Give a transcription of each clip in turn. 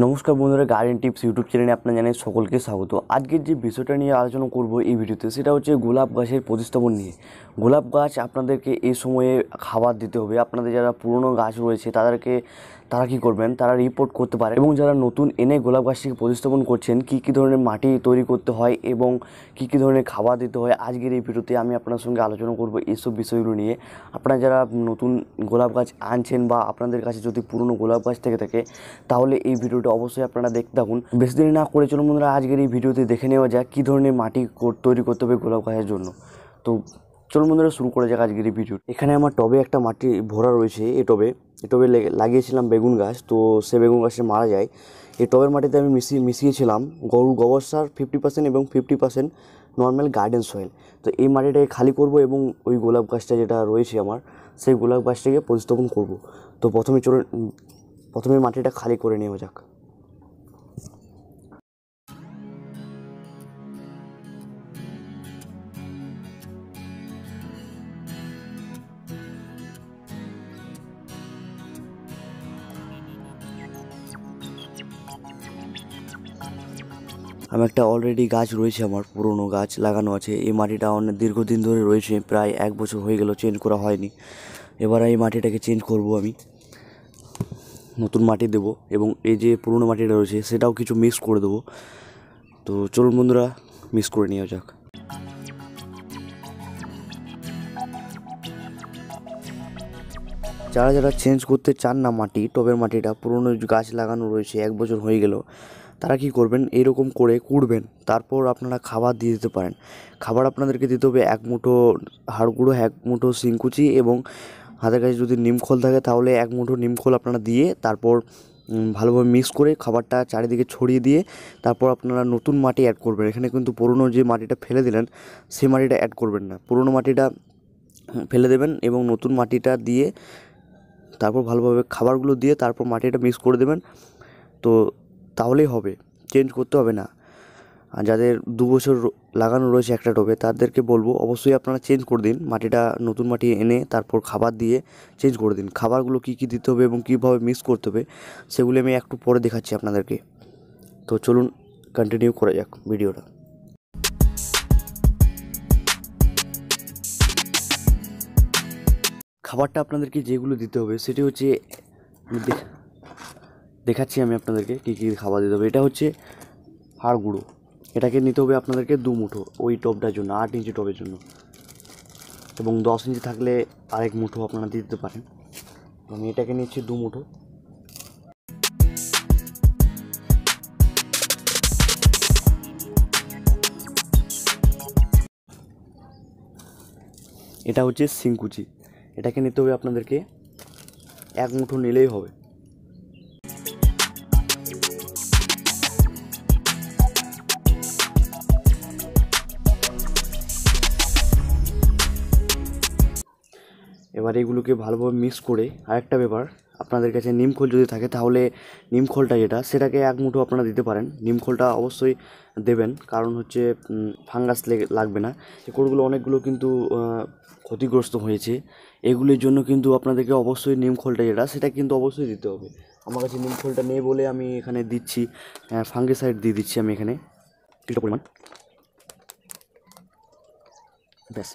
নমস্কার বন্ধুরা garden tips YouTube চ্যানেলে আপনার জানাই সকলকে স্বাগত। আজকের যে বিষয়টা নিয়ে আলোচনা করব এই ভিডিওতে, সেটা হচ্ছে গোলাপ গাছের প্রতিস্থাপন নিয়ে। গোলাপ গাছ আপনাদেরকে এই সময়ে খাবার দিতে হবে। আপনাদের যারা পুরনো গাছ রয়েছে, তাদেরকে তারা কী করবেন? তারা রিপোর্ট করতে পারে। এবং যারা নতুন এনে গোলাপ গাছটিকে প্রতিস্থাপন করছেন, কী কী ধরনের মাটি তৈরি করতে হয় এবং কী কী ধরনের খাবার দিতে হয়, আজকের এই ভিডিওতে আমি আপনার সঙ্গে আলোচনা করব এইসব বিষয়গুলো নিয়ে। আপনারা যারা নতুন গোলাপ গাছ আনছেন বা আপনাদের কাছে যদি পুরনো গোলাপ গাছ থেকে থাকে, তাহলে এই ভিডিওটা অবশ্যই আপনারা দেখতে থাকুন। বেশি দেরি না করে চলুন বন্ধুরা, আজকের এই ভিডিওতে দেখে নেওয়া যাক কী ধরনের মাটি তৈরি করতে হবে গোলাপ গাছের জন্য। তো চলুন বন্ধুরা, শুরু করে যাক আজকের এই ভিডিও এখানে আমার টবে একটা মাটি ভরা রয়েছে এই টবে। এই টবে লেগে- লাগিয়েছিলাম বেগুন গাছ, তো সে বেগুন গাছটা মারা যায়। এই টবের মাটিতে আমি মিশিয়ে মিশিয়েছিলাম গরু, গোবর সার ফিফটি পার্সেন্ট এবং fifty percent normal garden soil তো এই মাটিটাকে খালি করব এবং ওই গোলাপ গাছটা যেটা রয়েছে আমার, সেই গোলাপ গাছটাকে প্রতিস্থাপন করব। তো প্রথমে চলুন, প্রথমে মাটিটা খালি করে নেওয়া যাক। আমি একটা অলরেডি গাছ রয়েছে আমার, পুরনো গাছ লাগানো আছে। এই মাটিটা অনেক দীর্ঘদিন ধরে রয়েছে, প্রায় এক বছর হয়ে গেল চেঞ্জ করা হয়নি। এবার এই মাটিটাকে চেঞ্জ করব আমি। নতুন মাটি দেবো এবং এই যে পুরনো মাটিটা রয়েছে, সেটাও কিছু মিক্স করে দেবো। তো চলুন বন্ধুরা মিক্স করে নেওয়া যাক। যারা যারা চেঞ্জ করতে চান না মাটি, টবের মাটিটা, পুরনো গাছ লাগানো রয়েছে, এক বছর হয়ে গেল। তারা কি করবেন? এরকম করে কুড়বেন। তারপর আপনারা খাবার দিয়ে দিতে পারেন। খাবার আপনাদেরকে দিতে হবে এক মুঠো হাড় গুঁড়ো, এক মুঠো শিংকুচি এবং হাতের কাছে যদি নিমখোল থাকে তাহলে এক মুঠো নিমখোল আপনারা দিয়ে তারপর ভালোভাবে মিক্স করে খাবারটা চারিদিকে ছড়িয়ে দিয়ে তারপর আপনারা নতুন মাটি অ্যাড করবেন। এখানে কিন্তু পুরনো যে মাটিটা ফেলে দিলেন, সেই মাটিটা অ্যাড করবেন না। পুরনো মাটিটা ফেলে দেবেন এবং নতুন মাটিটা দিয়ে তারপর ভালোভাবে খাবারগুলো দিয়ে তারপর মাটিটা মিক্স করে দেবেন। তো তাহলেই হবে চেঞ্জ করতে হবে না। আর যাদের দু বছর লাগানো রয়েছে একটা টবে, তাদেরকে বলব অবশ্যই আপনারা চেঞ্জ করে দিন, মাটিটা নতুন মাটি এনে তারপর খাবার দিয়ে চেঞ্জ করে দিন। খাবারগুলো কী কী দিতে হবে এবং কীভাবে মিক্স করতে হবে, সেগুলি আমি একটু পরে দেখাচ্ছি আপনাদেরকে। তো চলুন কন্টিনিউ করা যাক ভিডিওটা খাবারটা আপনাদেরকে যেগুলো দিতে হবে, সেটি হচ্ছে দেখাচ্ছি আমি আপনাদেরকে কী কী খাবার দিতে হবে। এটা হচ্ছে হাড় গুঁড়ো। এটাকে নিতে হবে আপনাদেরকে দু মুঠো ওই টবটার জন্য, আট ইঞ্চি টবের জন্য। এবং দশ ইঞ্চি থাকলে আরেক মুঠো আপনারা দিতে পারেন। আমি এটাকে নিচ্ছি দু মুঠো। এটা হচ্ছে সিংকুচি এটাকে নিতে হবে আপনাদেরকে এক মুঠো নিলেই হবে। এবার এগুলোকে ভালোভাবে মিক্স করে আরেকটা ব্যাপার, আপনাদের কাছে নিমখোল যদি থাকে তাহলে নিমখোলটা যেটা, সেটাকে এক মুঠো আপনারা দিতে পারেন। নিমখোলটা অবশ্যই দেবেন, কারণ হচ্ছে ফাঙ্গাস লাগবে না। শিকড়গুলো অনেকগুলো কিন্তু ক্ষতিগ্রস্ত হয়েছে। এগুলির জন্য কিন্তু আপনাদেরকে অবশ্যই নিমখোলটা যেটা, সেটা কিন্তু অবশ্যই দিতে হবে। আমার কাছে নিমখোলটা নেই বলে আমি এখানে দিচ্ছি ফাঙ্গিসাইড দিয়ে দিচ্ছি আমি এখানে। কিছুটা পরিমাণ। ব্যাস।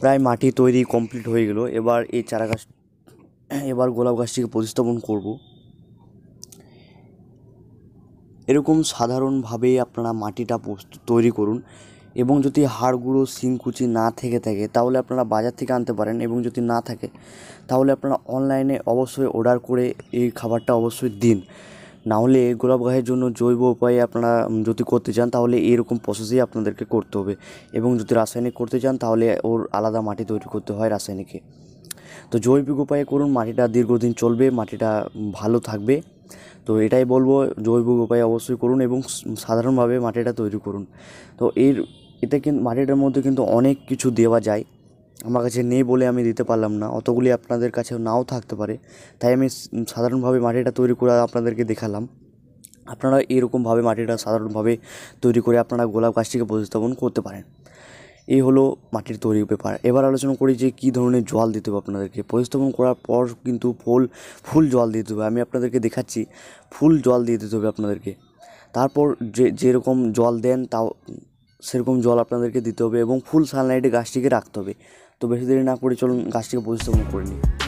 প্রায় মাটি তৈরি কমপ্লিট হয়ে গেল। এবার এই চারা গাছ এবার গোলাপ গাছটিকে প্রতিস্থাপন করব। এরকম সাধারণভাবে আপনারা মাটিটা তৈরি করুন এবং যদি হাড় গুঁড়ো শিংকুচি না থেকে থাকে, তাহলে আপনারা বাজার থেকে আনতে পারেন এবং যদি না থাকে, তাহলে আপনারা অনলাইনে অবশ্যই অর্ডার করে এই খাবারটা অবশ্যই দিন। না হলে গোলাপ গাছের জন্য জৈব উপায়ে আপনারা যদি করতে চান তাহলে এরকম প্রসেসেই আপনাদেরকে করতে হবে। এবং যদি রাসায়নিক করতে চান তাহলে ওর আলাদা মাটি তৈরি করতে হয় রাসায়নিকে। তো জৈবিক উপায়ে করুন, মাটিটা দীর্ঘদিন চলবে, মাটিটা ভালো থাকবে। তো এটাই বলব, জৈবিক উপায়ে অবশ্যই করুন এবং সাধারণভাবে মাটিটা তৈরি করুন। তো এর, এতে কিন্তু মাটিটার মধ্যে কিন্তু অনেক কিছু দেওয়া যায়। আমার কাছে নেই বলে আমি দিতে পারলাম না। অতগুলি আপনাদের কাছে নাও থাকতে পারে। তাই আমি সাধারণভাবে মাটিটা তৈরি করে আপনাদেরকে দেখালাম। আপনারা এরকমভাবে মাটিটা সাধারণভাবে তৈরি করে আপনারা গোলাপ গাছটিকে প্রতিস্থাপন করতে পারেন। এই হলো মাটির তৈরি ব্যাপার। এবার আলোচনা করি যে কী ধরনের জল দিতে হবে আপনাদেরকে। প্রতিস্থাপন করার পর কিন্তু ফুল ফুল জল দিতে হবে। আমি আপনাদেরকে দেখাচ্ছি, ফুল জল দিয়ে দিতে হবে আপনাদেরকে। তারপর যে, যেরকম জল দেন তাও সেরকম জল আপনাদেরকে দিতে হবে এবং ফুল সানলাইটে গাছটিকে রাখতে হবে। তো বেশি দেরি না করে চলুন গাছটিকে প্রতিস্থাপন করে নিই।